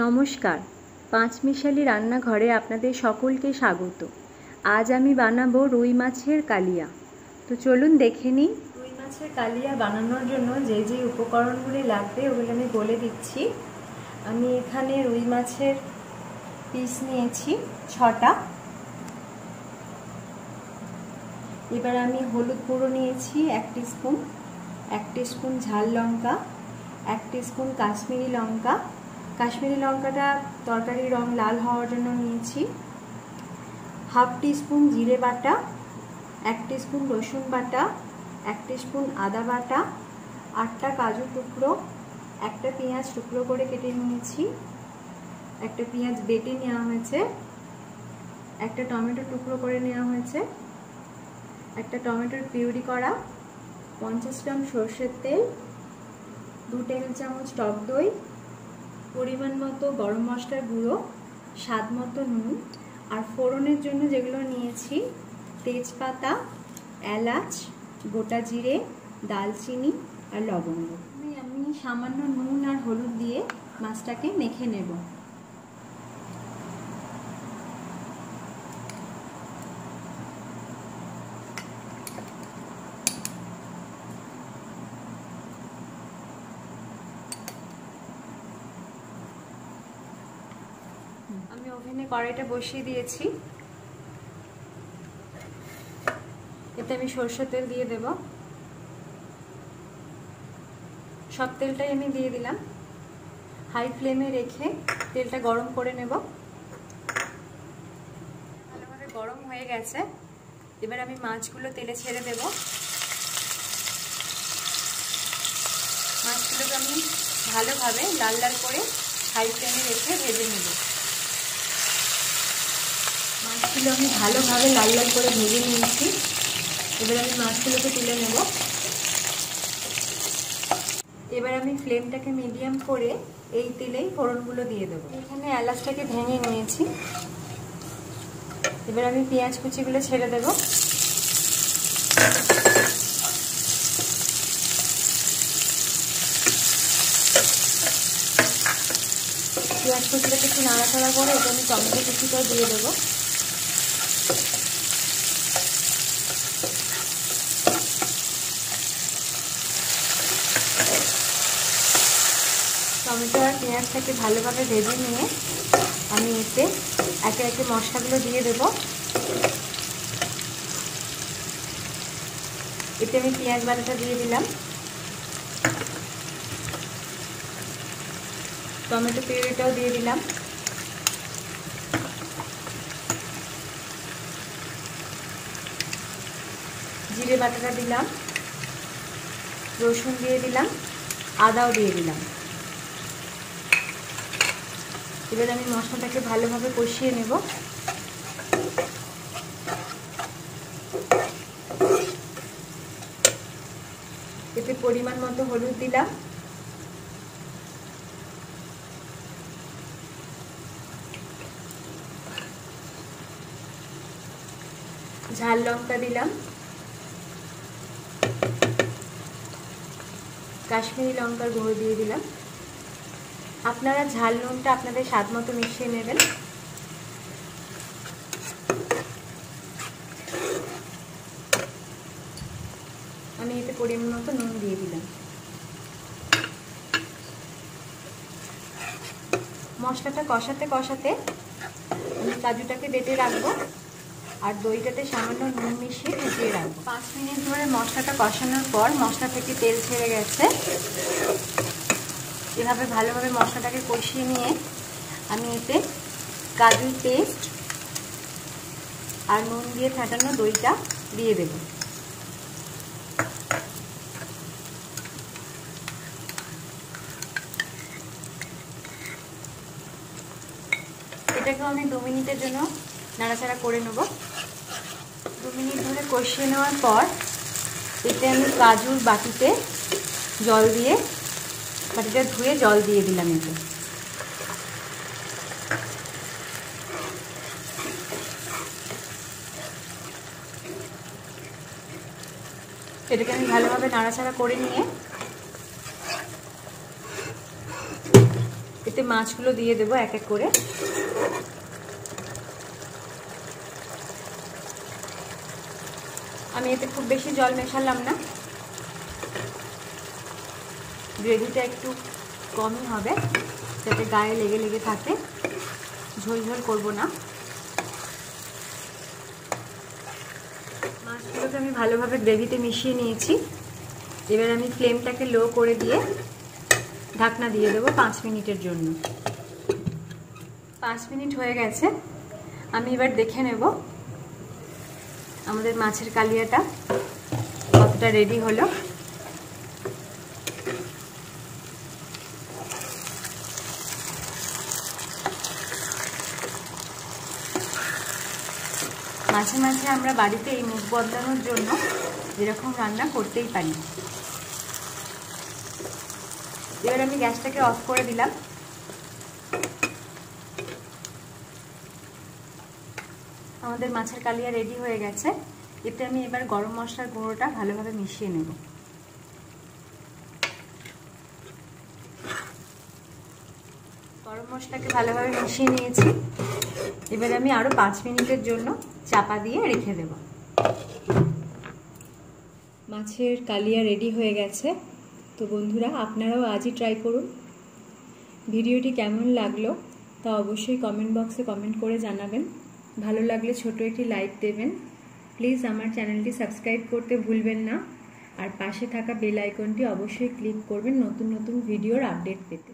নমস্কার। পাঁচমিশালি রান্নাঘরে আপনাদের সকলকে স্বাগত। আজ আমি বানাবো রুই মাছের কালিয়া। তো চলুন দেখে নিই। রুই মাছের কালিয়া বানানোর জন্য যে যে উপকরণগুলি লাগবে ওগুলো আমি বলে দিচ্ছি। আমি এখানে রুই মাছের পিস নিয়েছি, ছটা। এবার আমি হলুদ গুঁড়ো নিয়েছি, এক স্পুন এক স্পুন ঝাল লঙ্কা, এক স্পুন কাশ্মীরি লঙ্কা কাশ্মীরি লঙ্কাটা তরকারির রং লাল হওয়ার জন্য নিয়েছি। হাফ স্পুন জিরে বাটা, এক স্পুন রসুন বাটা, এক স্পুন আদা বাটা, আটটা কাজু টুকরো, একটা পেঁয়াজ টুকরো করে কেটে নিয়েছি। একটা পেঁয়াজ বেটে নেওয়া হয়েছে, একটা টমেটো টুকরো করে নেওয়া হয়েছে, একটা টমেটোর পিউরি করা, পঞ্চাশ গ্রাম সর্ষের তেল, দু টেবিল চামচ টক দই পরিমাণ মতো গরম মশলার গুঁড়ো, স্বাদ মতো নুন আর ফোড়নের জন্য যেগুলো নিয়েছি, তেজপাতা, এলাচ, গোটা জিরে, দালচিনি আর লবঙ্গ। আমি সামান্য নুন আর হলুদ দিয়ে মাছটাকে মেখে নেব। আমি ওভেনে কড়াইটা বসিয়ে দিয়েছি। এতে আমি সরষের তেল দিয়ে দেব। সব তেলটাই আমি দিয়ে দিলাম। হাই ফ্লেমে রেখে তেলটা গরম করে নেব। ভালোভাবে গরম হয়ে গেছে। এবার আমি মাছগুলো তেলে ছেড়ে দেব। মাছগুলোকে আমি ভালোভাবে লাল লাল করে হাই ফ্লেমে রেখে ভেজে নেব। মাছগুলো আমি ভালোভাবে লাল লাল করে ভেজে নিয়েছি। এবার আমি মাছগুলোকে তুলে নেব। এবার আমি ফ্লেমটাকে মিডিয়াম করে এই তেলেই ফোড়নগুলো দিয়ে দেবো। এখানে এলাচটাকে ভেঙে নিয়েছি। এবার আমি পেঁয়াজ কুচিগুলো ছেড়ে দেব। পেঁয়াজ কুচিটাকে একটু নাড়াচাড়া করে এটা আমি টমেটো কুচিটাও দিয়ে দেবো। টমেটো আর পেঁয়াজটাকে ভালোভাবে ভেজে নিয়ে আমি এতে একে একে মশলাগুলো দিয়ে দেব। এতে আমি পেঁয়াজ বাটাটা দিয়ে দিলাম। টমেটো পিউরিটাও দিয়ে দিলাম। জিরে বাটাটা দিলাম, রসুন দিয়ে দিলাম, আদাও দিয়ে দিলাম। এবার আমি মশলাটাকে ভালোভাবে কষিয়ে নেব। এতে পরিমাণ মতো হলুদ দিলাম। ঝাল লঙ্কা দিলাম। কাশ্মীরি লঙ্কার গুঁড়ো দিয়ে দিলাম। আপনারা ঝাল নুনটা আপনাদের স্বাদ মতো মিশিয়ে নেবেন। আমি এতে পরিমাণ মতো নুন দিয়ে দিলাম। মশলাটা কষাতে কষাতে আমি কাজুটাকে বেটে রাখব। আর দইটাতে সামান্য নুন মিশিয়ে ফুটিয়ে রাখব। পাঁচ মিনিট ধরে মশলাটা কষানোর পর মশলা থেকে তেল ছেড়ে গেছে। এভাবে ভালোভাবে মশলাটাকে কষিয়ে নিয়ে আমি এতে কাজুর পেস্ট আর নুন দিয়ে ফাটানো দইটা দিয়ে দেব। এটাকেও আমি দু মিনিটের জন্য নাড়াচাড়া করে নেব। মিনিট ধরে কষিয়ে নেওয়ার পর এতে আমি কাজুর বাটিতে জল দিয়ে, বাটিটা ধুয়ে জল দিয়ে দিলাম এতে। এটাকে আমি ভালোভাবে নাড়াচাড়া করে নিয়ে এতে মাছগুলো দিয়ে দেবো এক এক করে। আমি এতে খুব বেশি জল মেশালাম না। গ্রেভিটা একটু কমই হবে, যাতে গায়ে লেগে লেগে থাকে। ঝোল ঝোল করব না। মাছগুলোকে আমি ভালোভাবে গ্রেভিতে মিশিয়ে নিয়েছি। এবার আমি ফ্লেমটাকে লো করে দিয়ে ঢাকনা দিয়ে দেবো পাঁচ মিনিটের জন্য। পাঁচ মিনিট হয়ে গেছে। আমি এবার দেখে নেব আমাদের মাছের কালিয়াটা, কতটা রেডি হলো। মাঝে মাঝে আমরা বাড়িতে এই মুখ বদলানোর জন্য এরকম রান্না করতেই পারি। এবার আমি গ্যাসটাকে অফ করে দিলাম। আমাদের মাছের কালিয়া রেডি হয়ে গেছে। এতে আমি এবার গরম মশলার গুঁড়োটা ভালোভাবে মিশিয়ে নেব। গরম মশলাকে ভালোভাবে মিশিয়ে নিয়েছি। এবার আমি আরও পাঁচ মিনিটের জন্য চাপা দিয়ে রেখে দেব। মাছের কালিয়া রেডি হয়ে গেছে। তো বন্ধুরা, আপনারাও আজই ট্রাই করুন। ভিডিওটি কেমন লাগল তা অবশ্যই কমেন্ট বক্সে কমেন্ট করে জানাবেন। ভালো লাগলে ছোট একটি লাইক দেবেন। প্লিজ আমার চ্যানেলটি সাবস্ক্রাইব করতে ভুলবেন না। আর পাশে থাকা বেল আইকনটি অবশ্যই ক্লিক করবেন নতুন নতুন ভিডিওর আপডেট পেতে।